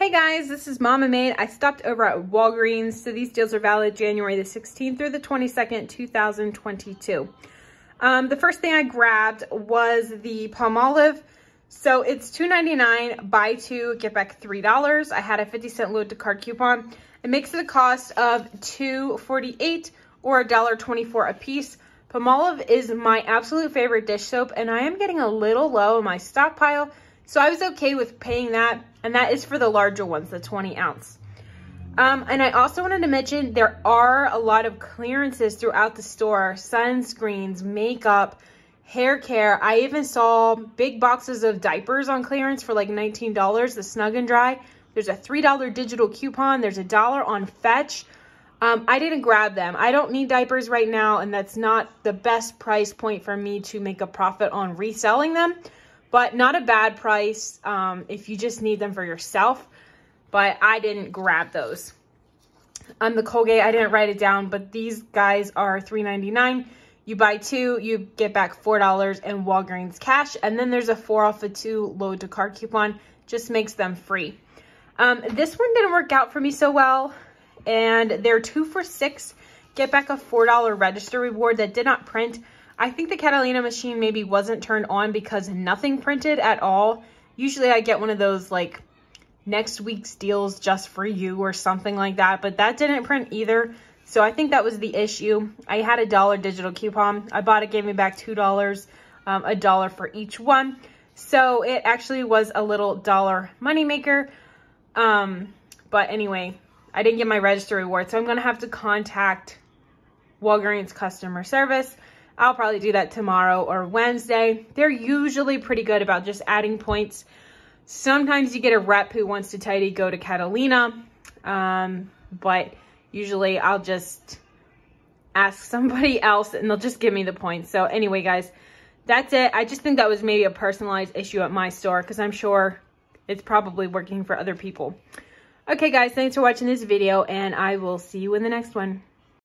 Hey guys, this is Momma Made. I stopped over at Walgreens. So these deals are valid January the 16th through the 22nd, 2022. Um, the first thing I grabbed was the Palmolive. So it's $2.99, buy two, get back $3. I had a 50 cent load to card coupon. It makes it a cost of $2.48 or $1.24 a piece. Palmolive is my absolute favorite dish soap and I am getting a little low in my stockpile. So I was okay with paying that and that is for the larger ones, the 20 ounce. Um, and I also wanted to mention there are a lot of clearances throughout the store, sunscreens, makeup, hair care. I even saw big boxes of diapers on clearance for like $19, the Snug and Dry. There's a $3 digital coupon. There's a dollar on Fetch. Um, I didn't grab them. I don't need diapers right now, and that's not the best price point for me to make a profit on reselling them but not a bad price um, if you just need them for yourself. But I didn't grab those. On the Colgate, I didn't write it down, but these guys are $3.99. You buy two, you get back $4 in Walgreens cash. And then there's a four off a two load to card coupon. Just makes them free. Um, this one didn't work out for me so well. And they're two for six. Get back a $4 register reward that did not print. I think the Catalina machine maybe wasn't turned on because nothing printed at all. Usually I get one of those like next week's deals just for you or something like that, but that didn't print either. So I think that was the issue. I had a dollar digital coupon. I bought it, gave me back $2, um, a dollar for each one. So it actually was a little dollar moneymaker. Um, but anyway, I didn't get my register reward. So I'm going to have to contact Walgreens customer service I'll probably do that tomorrow or Wednesday. They're usually pretty good about just adding points. Sometimes you get a rep who wants to you go to Catalina, um, but usually I'll just ask somebody else and they'll just give me the points. So anyway, guys, that's it. I just think that was maybe a personalized issue at my store because I'm sure it's probably working for other people. Okay, guys, thanks for watching this video, and I will see you in the next one.